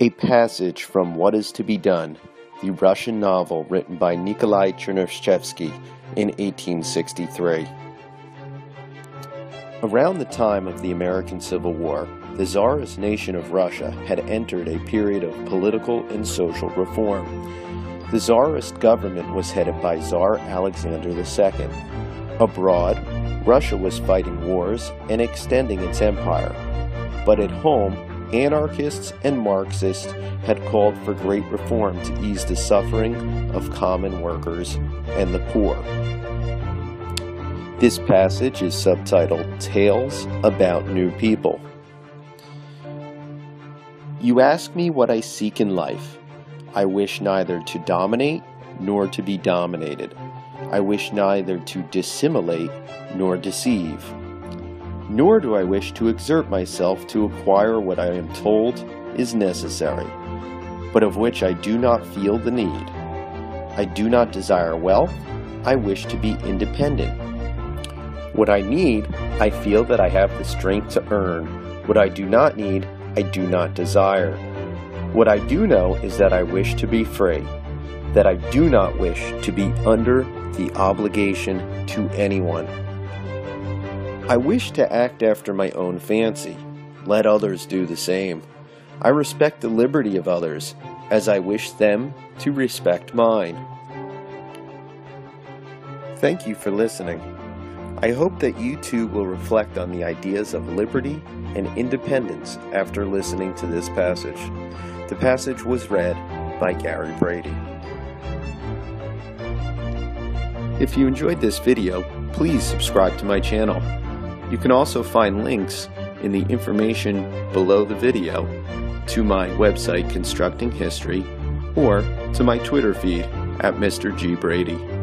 A passage from What Is to Be Done, the Russian novel written by Nikolai Chernyshevsky in 1863. Around the time of the American Civil War, the Tsarist nation of Russia had entered a period of political and social reform. The Tsarist government was headed by Tsar Alexander II. Abroad, Russia was fighting wars and extending its empire. But at home, anarchists and Marxists had called for great reform to ease the suffering of common workers and the poor. This passage is subtitled Tales About New People. You ask me what I seek in life. I wish neither to dominate nor to be dominated. I wish neither to dissimulate nor deceive nor do I wish to exert myself to acquire what I am told is necessary, but of which I do not feel the need. I do not desire wealth, I wish to be independent. What I need, I feel that I have the strength to earn. What I do not need, I do not desire. What I do know is that I wish to be free, that I do not wish to be under the obligation to anyone. I wish to act after my own fancy. Let others do the same. I respect the liberty of others, as I wish them to respect mine. Thank you for listening. I hope that you too will reflect on the ideas of liberty and independence after listening to this passage. The passage was read by Gary Brady. If you enjoyed this video, please subscribe to my channel. You can also find links in the information below the video to my website Constructing History or to my Twitter feed at Mr. G. Brady.